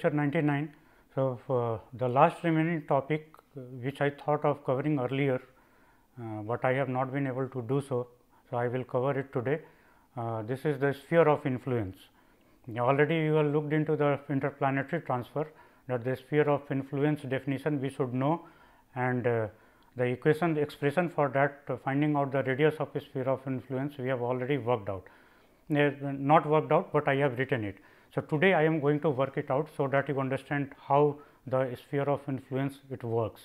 Lecture 99. So, the last remaining topic uh, which I thought of covering earlier, uh, but I have not been able to do so. So, I will cover it today. Uh, this is the sphere of influence. Already you have looked into the interplanetary transfer that the sphere of influence definition we should know and the equation the expression for that finding out the radius of a sphere of influence we have already worked out. Not worked out, but I have written it. So, today I am going to work it out, so that you understand how the sphere of influence it works.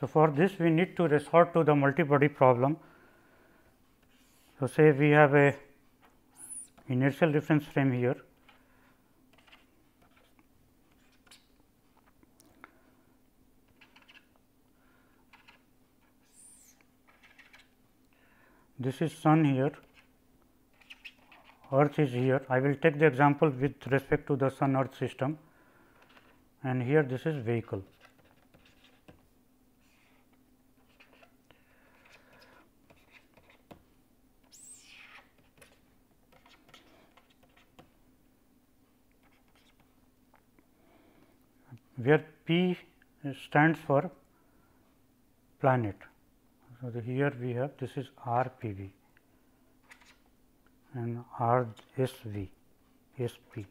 So, for this we need to resort to the multi-body problem. So, say we have a inertial reference frame here this is sun here, earth is here. I will take the example with respect to the sun earth system and here this is vehicle. where P stands for planet. So, here we have this is R P V and R S V S P.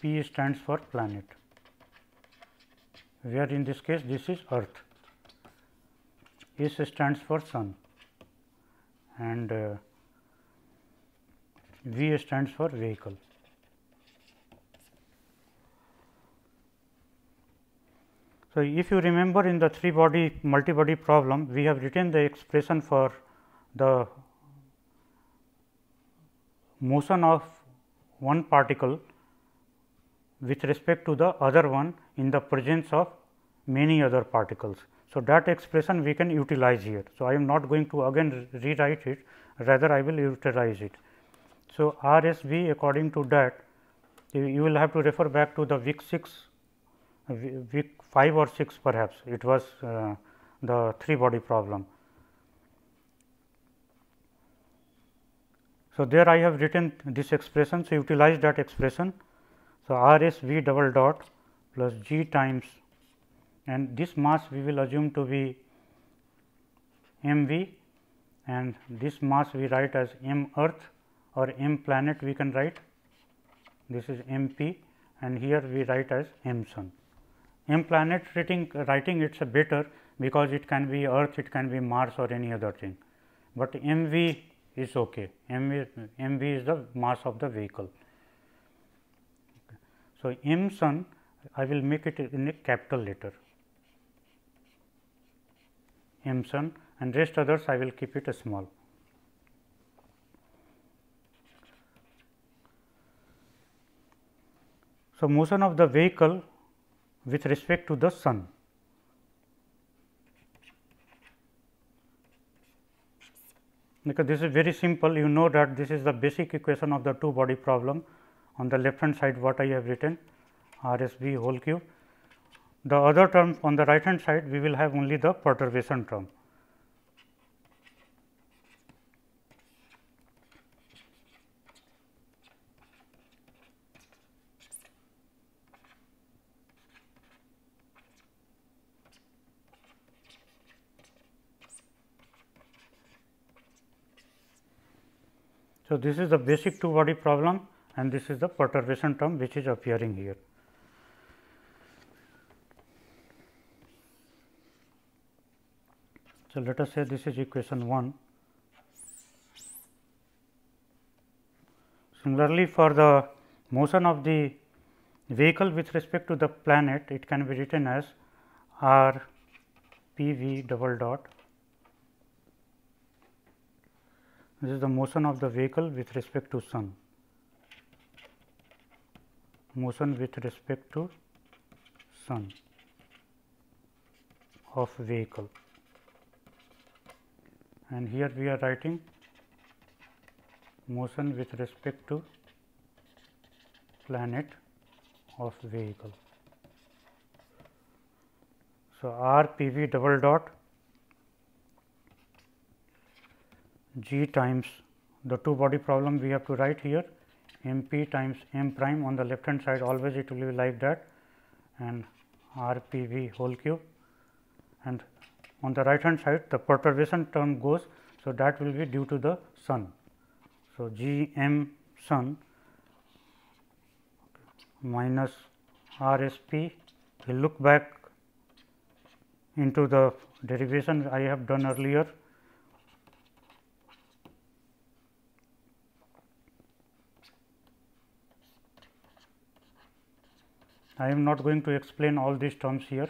P stands for planet, where in this case this is earth. S stands for sun and uh, V stands for vehicle. So, if you remember in the three body multi body problem, we have written the expression for the motion of one particle with respect to the other one in the presence of many other particles. So, that expression we can utilize here. So, I am not going to again rewrite it, rather I will utilize it. So, R S V according to that you, will have to refer back to the week 6 week 5 or 6 perhaps it was uh, the three body problem. So, there I have written this expression. So, utilize that expression. So, R S V double dot plus g times and this mass we will assume to be m v and this mass we write as m earth or m planet we can write this is m p and here we write as m sun. M planet writing, writing it is a better because it can be earth, it can be Mars or any other thing, but m v is okay, m v, m v is the mass of the vehicle. So, m sun I will make it in a capital letter m sun and rest others I will keep it small. So, motion of the vehicle with respect to the sun. Because this is very simple, you know that this is the basic equation of the two body problem. On the left hand side, what I have written R S V whole cube. The other term on the right hand side, we will have only the perturbation term. So, this is the basic two body problem and this is the perturbation term which is appearing here. So, let us say this is equation 1. Similarly, for the motion of the vehicle with respect to the planet it can be written as r p v double dot this is the motion of the vehicle with respect to sun motion with respect to sun of vehicle and here we are writing motion with respect to planet of vehicle. So, R P V double dot G times the two body problem we have to write here m p times m prime on the left hand side always it will be like that and r p v whole cube and on the right hand side the perturbation term goes. So, that will be due to the sun. So, G m sun minus R s p we look back into the derivation I have done earlier I am not going to explain all these terms here,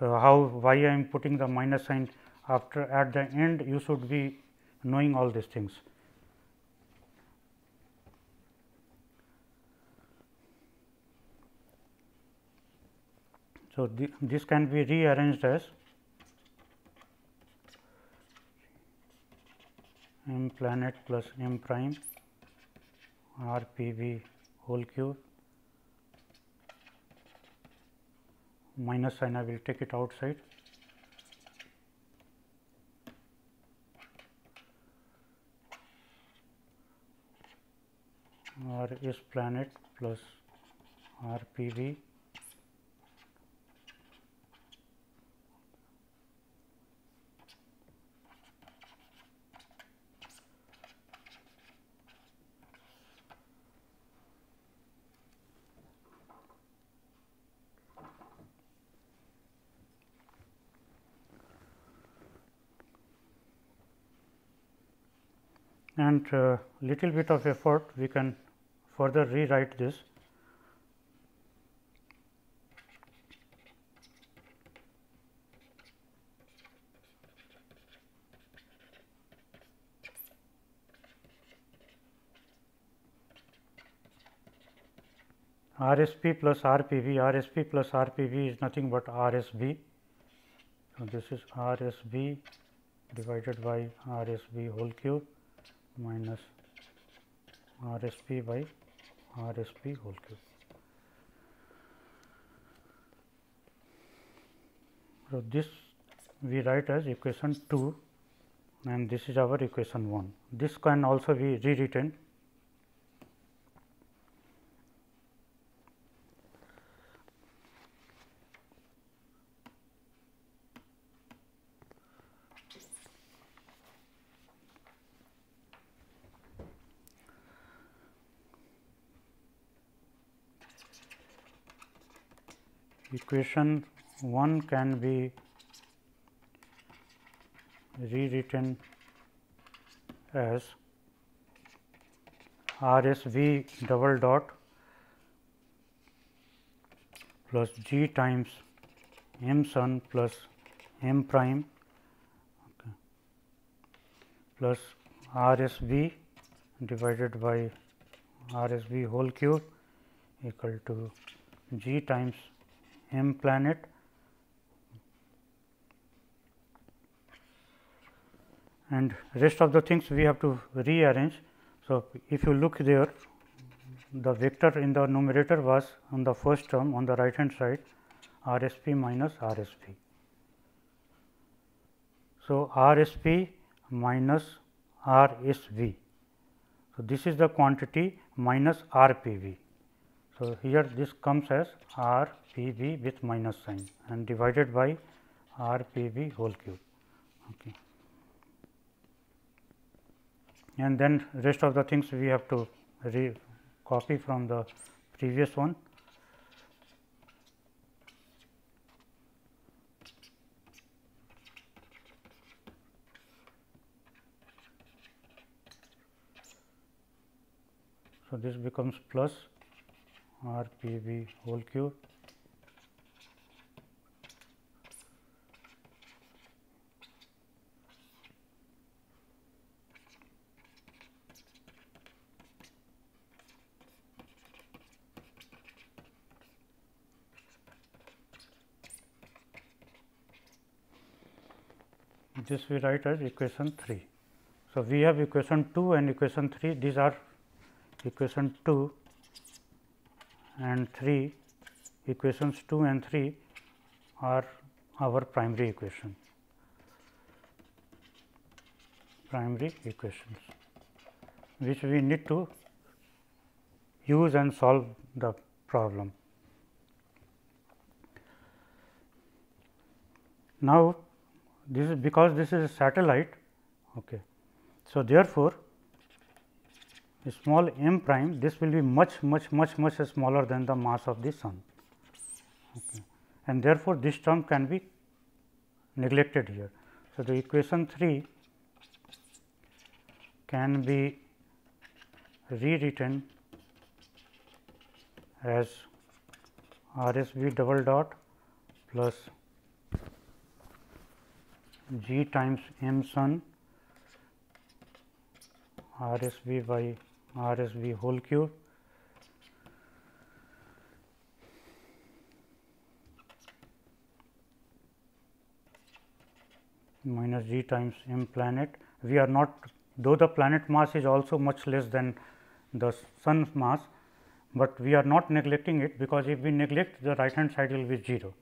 uh, how why I am putting the minus sign after at the end you should be knowing all these things. So, this can be rearranged as m planet plus m prime r p v whole cube minus sign I will take it outside. R is planet plus R P V and uh, little bit of effort we can further rewrite this. RSP plus RPV, RSP plus RPV is nothing but RSB. So, this is RSB divided by RSB whole cube minus R s p by R s p whole cube. So, this we write as equation 2 and this is our equation 1. This can also be rewritten equation 1 can be rewritten as R S V double dot plus G times m sun plus m prime okay, plus R S V divided by R S V whole cube equal to G times m planet and rest of the things we have to rearrange. So, if you look there the vector in the numerator was on the first term on the right hand side R s p minus R s p. So, R s p minus R s v. So, this is the quantity minus R p v. So, here this comes as R P V with minus sign and divided by R P V whole cube. Okay. And then rest of the things we have to re copy from the previous one. So, this becomes plus r p v whole cube. This we write as equation 3. So, we have equation 2 and equation 3 these are equation 2 and 3 equations 2 and 3 are our primary equation primary equations which we need to use and solve the problem. Now, this is because this is a satellite. Okay. So, therefore, small m prime this will be much much much much smaller than the mass of the sun okay. and therefore, this term can be neglected here. So, the equation 3 can be rewritten as R s v double dot plus g times m sun R s v by R s v whole cube minus g times m planet. We are not though the planet mass is also much less than the sun's mass, but we are not neglecting it because if we neglect the right hand side will be 0.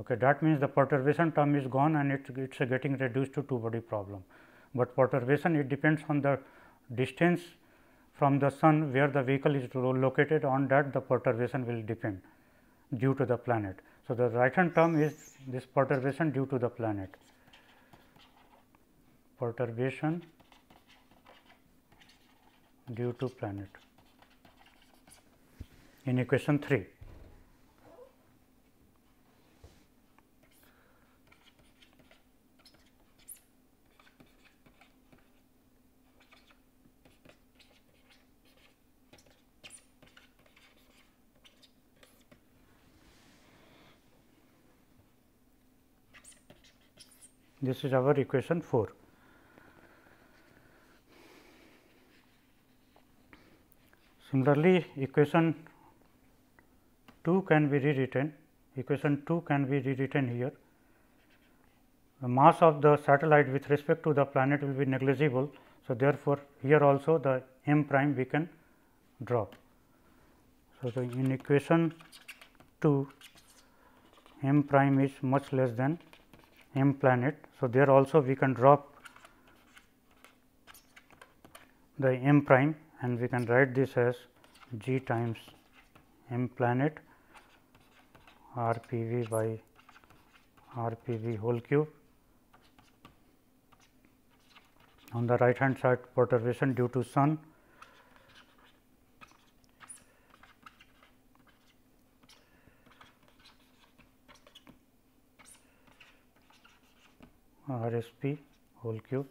Okay, that means the perturbation term is gone and it is getting reduced to two body problem, but perturbation it depends on the distance from the sun where the vehicle is located on that the perturbation will depend due to the planet. So, the right hand term is this perturbation due to the planet perturbation due to planet in equation 3. This is our equation 4. Similarly, equation 2 can be rewritten, equation 2 can be rewritten here. The mass of the satellite with respect to the planet will be negligible. So, therefore, here also the m prime we can drop. So, in equation 2 m prime is much less than m planet. So, there also we can drop the m prime and we can write this as g times m planet r p v by r p v whole cube. On the right hand side perturbation due to sun r s p whole cube.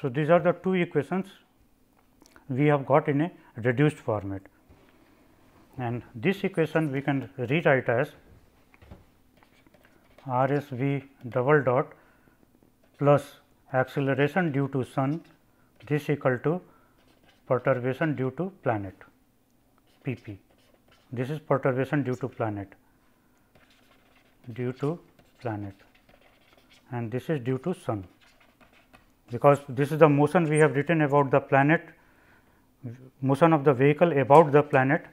So, these are the two equations we have got in a reduced format and this equation we can rewrite as r s v double dot plus acceleration due to sun this equal to perturbation due to planet p p. This is perturbation due to planet due to planet. And this is due to sun. Because this is the motion we have written about the planet motion of the vehicle about the planet.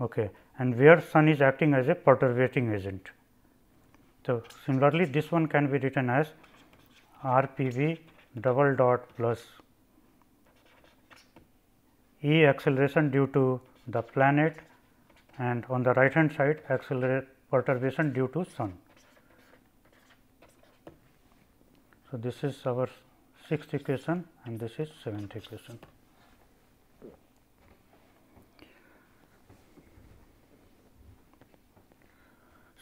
Okay, and where sun is acting as a perturbating agent. So, similarly, this one can be written as R P V double dot plus E acceleration due to the planet. And on the right hand side accelerate perturbation due to sun. So, this is our sixth equation and this is seventh equation.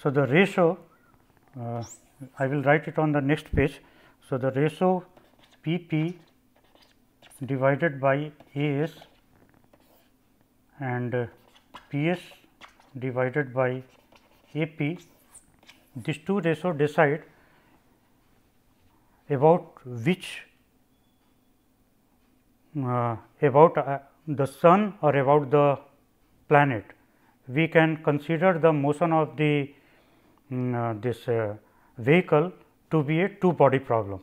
So, the ratio uh, I will write it on the next page. So, the ratio P p divided by A s and P s divided by A p these two ratio decide about which uh, about uh, the sun or about the planet. We can consider the motion of the um, uh, this uh, vehicle to be a two body problem.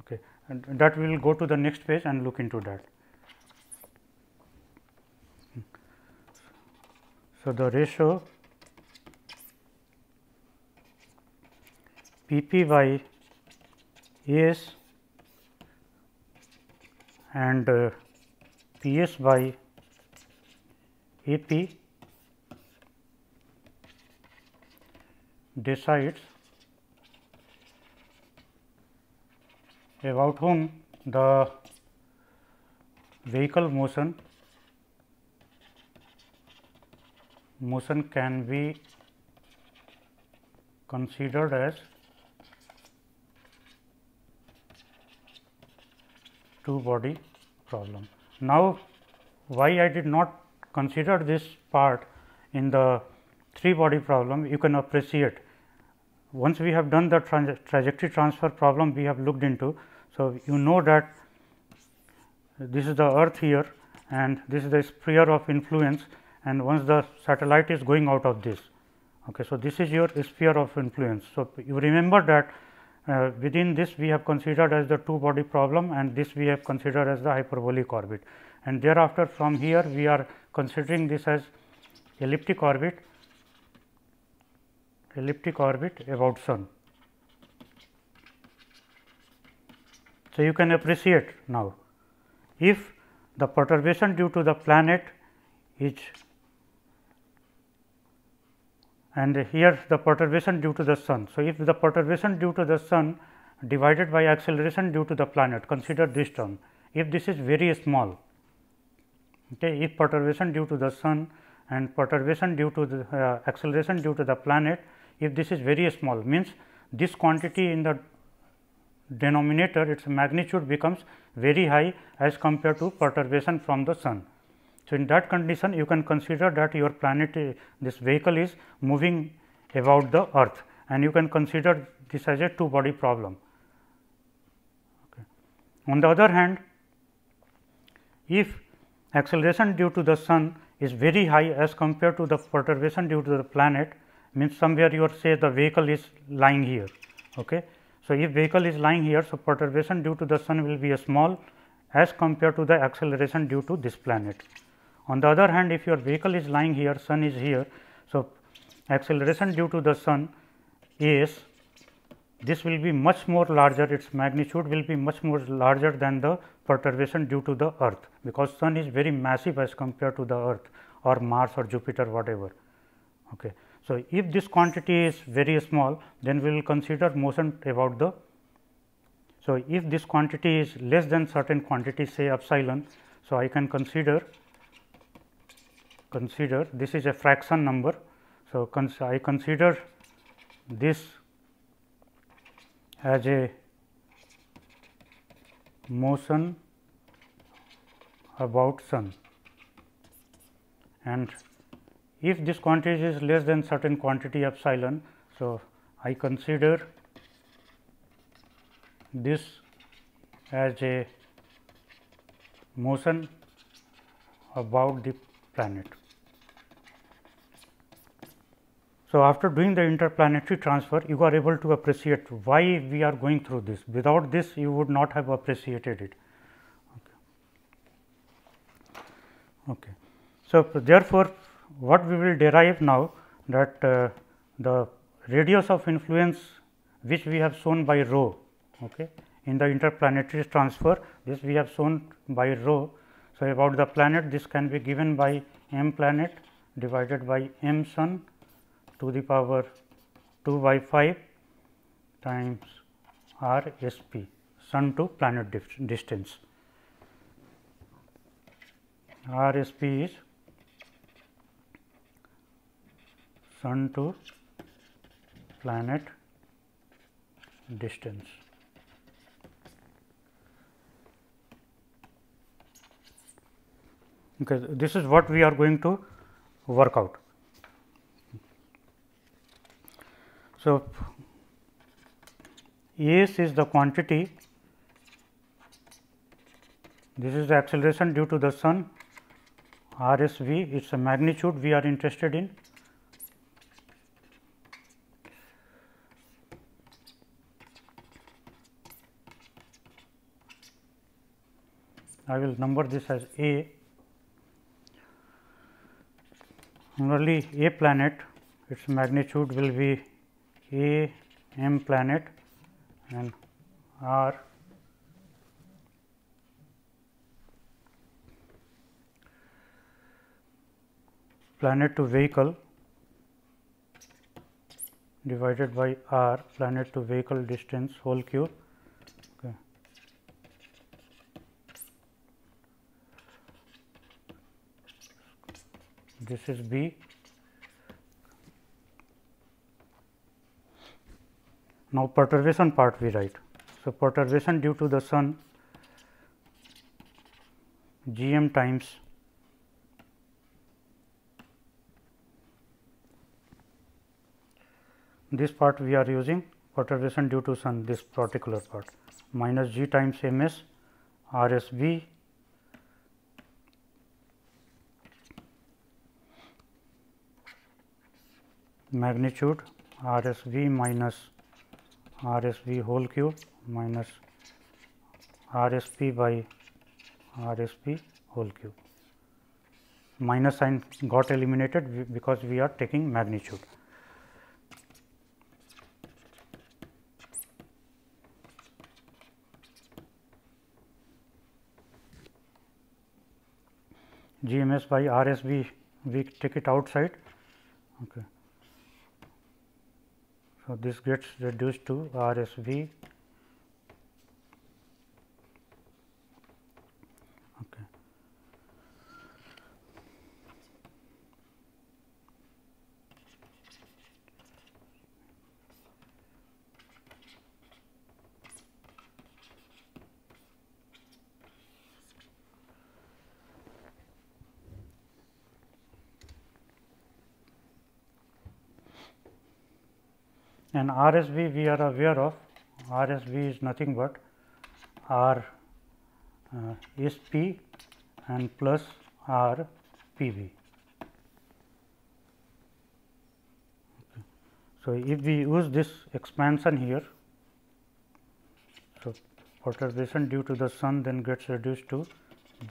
Okay. And that we will go to the next page and look into that. So, the ratio P p by and uh, P s by A p decides about whom the vehicle motion motion can be considered as two body problem. Now, why I did not consider this part in the three body problem you can appreciate. Once we have done the trajectory transfer problem we have looked into. So, you know that this is the earth here and this is the sphere of influence and once the satellite is going out of this. Okay, so, this is your sphere of influence. So, you remember that uh, within this we have considered as the two body problem and this we have considered as the hyperbolic orbit and thereafter from here we are considering this as elliptic orbit elliptic orbit about sun. So, you can appreciate now if the perturbation due to the planet is and here the perturbation due to the sun. So, if the perturbation due to the sun divided by acceleration due to the planet consider this term if this is very small okay, if perturbation due to the sun and perturbation due to the uh, acceleration due to the planet if this is very small means this quantity in the denominator its magnitude becomes very high as compared to perturbation from the sun. So, in that condition you can consider that your planet uh, this vehicle is moving about the earth and you can consider this as a two body problem. Okay. On the other hand, if acceleration due to the sun is very high as compared to the perturbation due to the planet means somewhere you are say the vehicle is lying here. Okay. So, if vehicle is lying here, so perturbation due to the sun will be a small as compared to the acceleration due to this planet. On the other hand, if your vehicle is lying here, sun is here. So, acceleration due to the sun is this will be much more larger its magnitude will be much more larger than the perturbation due to the earth because sun is very massive as compared to the earth or Mars or Jupiter whatever. Okay. So, if this quantity is very small then we will consider motion about the. So, if this quantity is less than certain quantity say epsilon. So, I can consider consider this is a fraction number. So, cons I consider this as a motion about sun and if this quantity is less than certain quantity epsilon. So, I consider this as a motion about the planet. So, after doing the interplanetary transfer you are able to appreciate why we are going through this without this you would not have appreciated it. Okay. okay. So, therefore, what we will derive now that uh, the radius of influence which we have shown by rho okay, in the interplanetary transfer this we have shown by rho. So, about the planet this can be given by m planet divided by m sun to the power 2 by 5 times r s p sun to planet distance. r s p is sun to planet distance. Okay, this is what we are going to work out. So, S is the quantity, this is the acceleration due to the sun R s v, it is a magnitude we are interested in. I will number this as A. Similarly, A planet, its magnitude will be A m planet and R planet to vehicle divided by r planet to vehicle distance whole cube. This is B. Now, perturbation part we write. So, perturbation due to the sun g m times this part we are using perturbation due to sun this particular part minus g times m s r s v magnitude r s v minus r s v whole cube minus r s p by r s p whole cube. Minus sign got eliminated because we are taking magnitude. GMS by RSV we take it outside. Okay. So, this gets reduced to RSV okay. RSV we are aware of RSV is nothing but R uh, SP and plus R PV. Okay. So, if we use this expansion here, so perturbation due to the sun then gets reduced to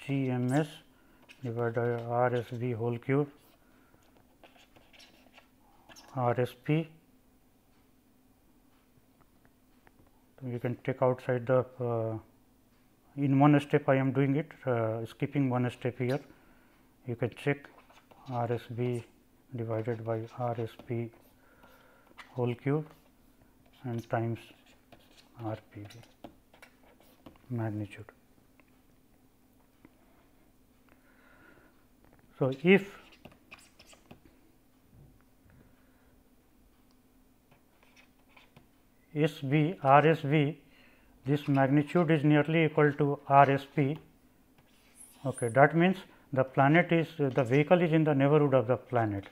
GMS divided by RSV whole cube RSP you can take outside the uh, in one step I am doing it uh, skipping one step here you can check RSB divided by RSP whole cube and times RPV magnitude. So, if S V R S V this magnitude is nearly equal to R S P. Okay, that means the planet is the vehicle is in the neighborhood of the planet.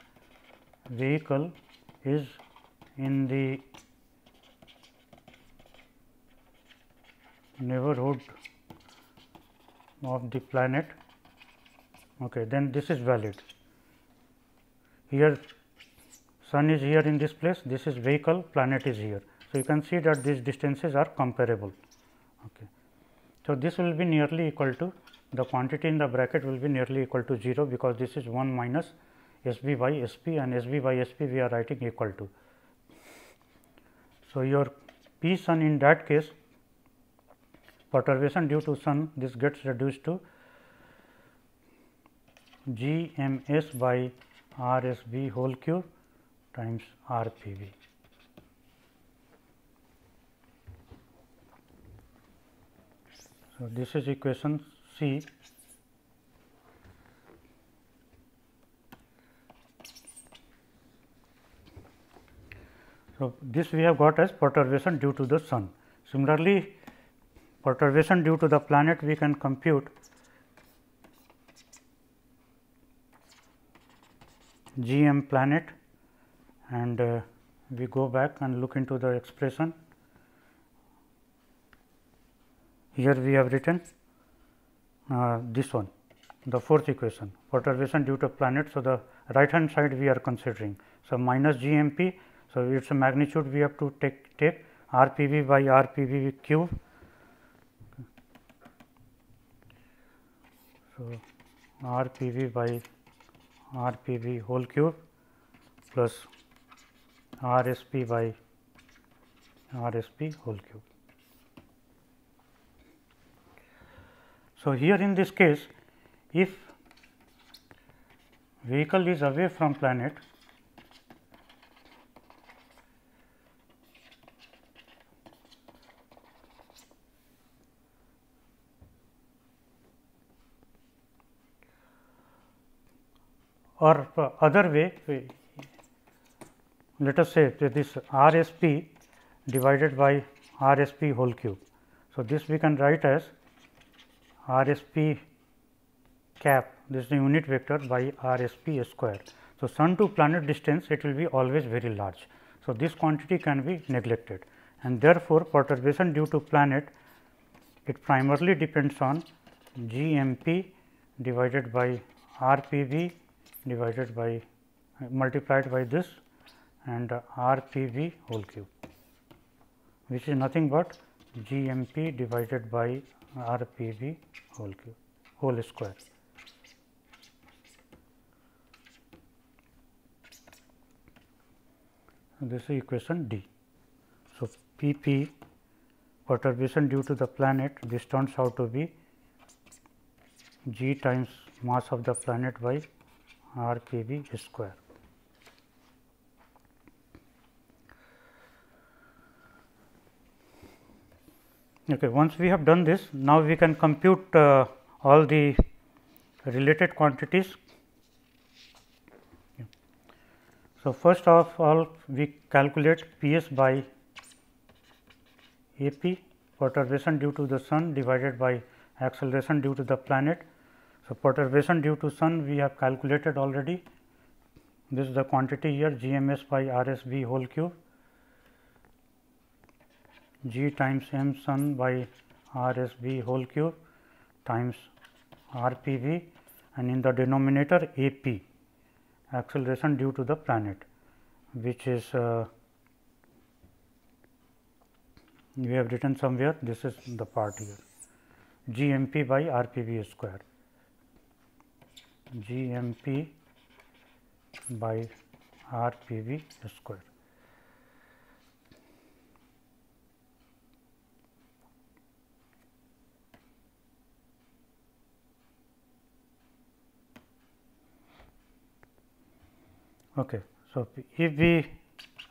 Vehicle is in the neighborhood of the planet. Okay, then this is valid. Here sun is here in this place, this is vehicle, planet is here. So, you can see that these distances are comparable. Okay. So, this will be nearly equal to the quantity in the bracket will be nearly equal to 0, because this is 1 minus S b by S p and S b by S p we are writing equal to. So, your P sun in that case perturbation due to sun this gets reduced to G m s by R s b whole cube times R p v. So, this is equation C. So, this we have got as perturbation due to the sun. Similarly, perturbation due to the planet we can compute g m planet and uh, we go back and look into the expression. Here we have written uh, this one the fourth equation perturbation due to planet. So, the right hand side we are considering. So, minus g m p. So, it is a magnitude we have to take take r p v by r p v cube. So, r p v by r p v whole cube plus r s p by r s p whole cube. So, here in this case if vehicle is away from planet or other way let us say this R s p divided by R s p whole cube. So, this we can write as R s p cap this is the unit vector by R s p square. So, sun to planet distance it will be always very large. So, this quantity can be neglected and therefore, perturbation due to planet it primarily depends on g m p divided by r p v divided by uh, multiplied by this and uh, r p v whole cube which is nothing but g m p divided by r p v whole cube whole square. And this is equation D. So, P p perturbation due to the planet this turns out to be g times mass of the planet by r p v square. Okay, once we have done this, now we can compute uh, all the related quantities. So, first of all we calculate P s by A p perturbation due to the sun divided by acceleration due to the planet. So, perturbation due to sun we have calculated already this is the quantity here g m s by r s v whole cube g times m sun by r s b whole cube times r p v and in the denominator a p acceleration due to the planet which is uh, we have written somewhere this is the part here g m p by r p v square g m p by r p v square. Okay. So, if we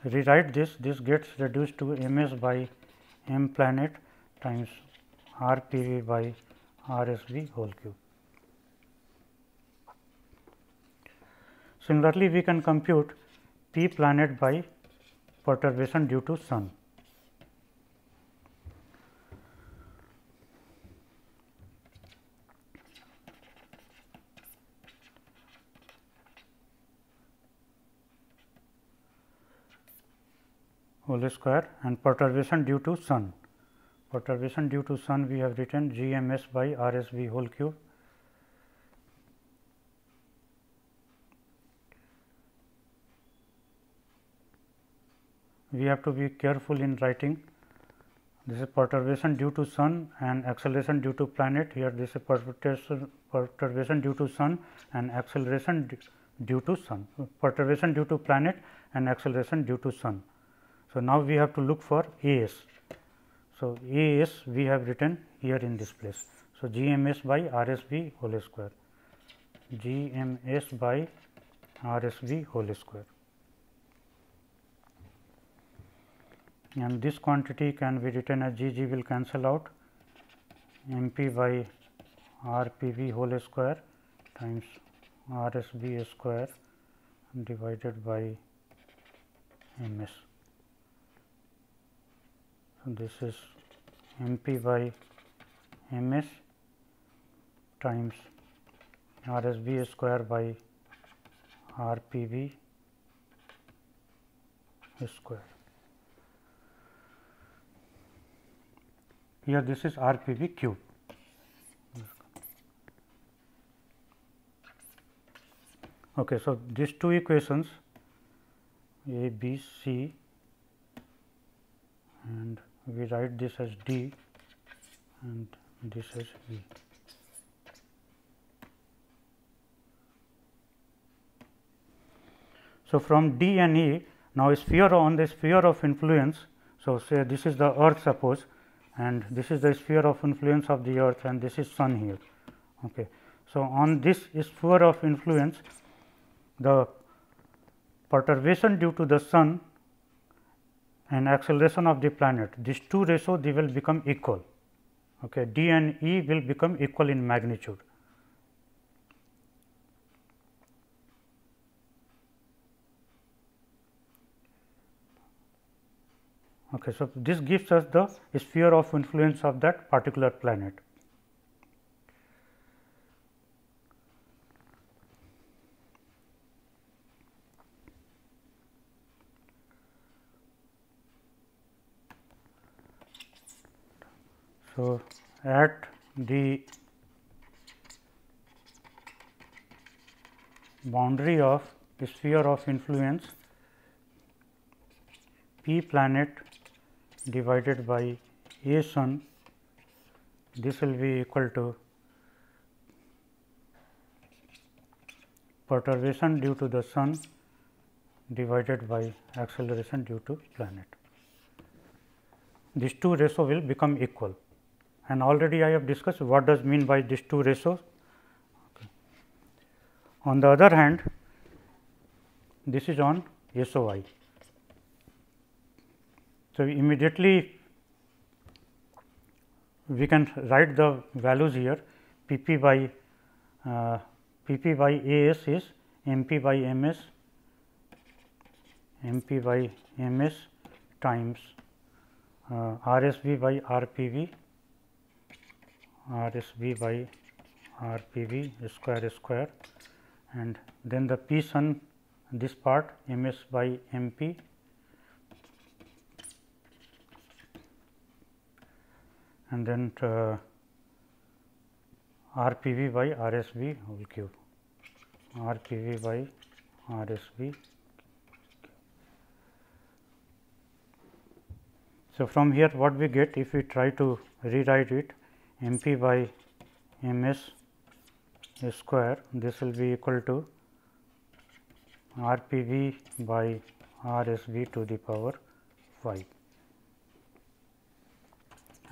rewrite this, this gets reduced to m s by m planet times r p v by r s v whole cube. Similarly, we can compute p planet by perturbation due to sun. Whole square and perturbation due to sun. Perturbation due to sun we have written g m s by r s v whole cube. We have to be careful in writing this is perturbation due to sun and acceleration due to planet here this is perturbation, perturbation due to sun and acceleration due to sun perturbation due to planet and acceleration due to sun. So, now we have to look for A s. So, A s we have written here in this place. So, G m s by R s v whole square, G m s by R s v whole square and this quantity can be written as G G will cancel out m p by R p v whole square times R s v square divided by m s. This is m p by m s times r s v square by r p v square. Here this is r p v cube. Okay, so these two equations a b c and we write this as d and this as v. So, from D and E now sphere on the sphere of influence. So, say this is the earth suppose and this is the sphere of influence of the earth and this is sun here. Okay. So, on this sphere of influence the perturbation due to the sun and acceleration of the planet. These two ratio they will become equal. Okay d and e will become equal in magnitude. Okay so this gives us the sphere of influence of that particular planet So, at the boundary of the sphere of influence p planet divided by a sun this will be equal to perturbation due to the sun divided by acceleration due to planet. These two ratio will become equal and already I have discussed what does mean by these two ratios. Okay. On the other hand, this is on SOI. So, immediately we can write the values here P p by uh, P p by A s is M p by M s M p by M s times uh, R s v by R p v R s v by R p v square square. And then the P sun this part M s by M p. And then uh, R p v by R s v whole cube. R p v by R s v. So, from here what we get if we try to rewrite it m p by m s square. This will be equal to r p v by r s v to the power 5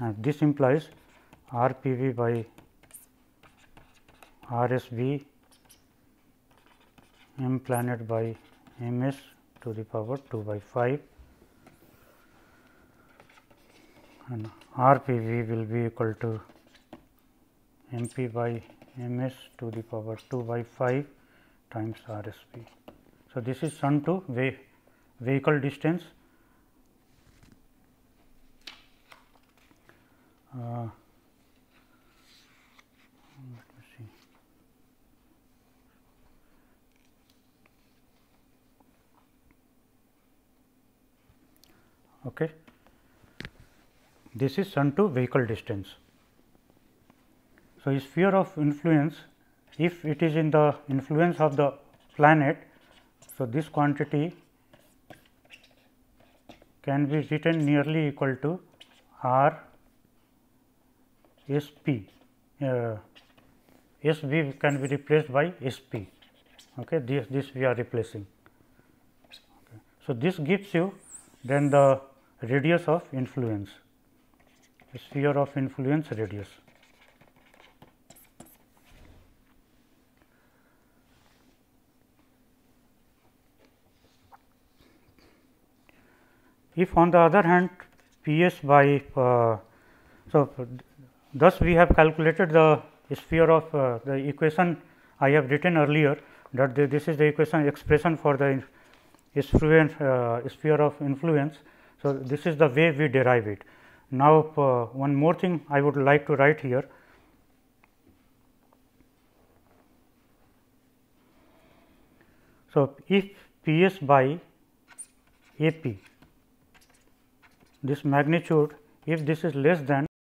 and this implies r p v by r s v m planet by m s to the power 2 by 5 and r p v will be equal to m p by m s to the power 2 by 5 times r s p. So, this is sun to ve vehicle distance uh. Okay. This is sun to vehicle distance. So, sphere of influence if it is in the influence of the planet. So, this quantity can be written nearly equal to R S P. Uh, can be replaced by S P. Okay, this, this we are replacing. Okay. So, this gives you then the radius of influence, sphere of influence radius. If on the other hand P s by uh, so thus we have calculated the sphere of uh, the equation I have written earlier that the, this is the equation expression for the sphere, uh, sphere of influence. So, this is the way we derive it. Now, uh, one more thing I would like to write here. So, if P s by A p this magnitude if this is less than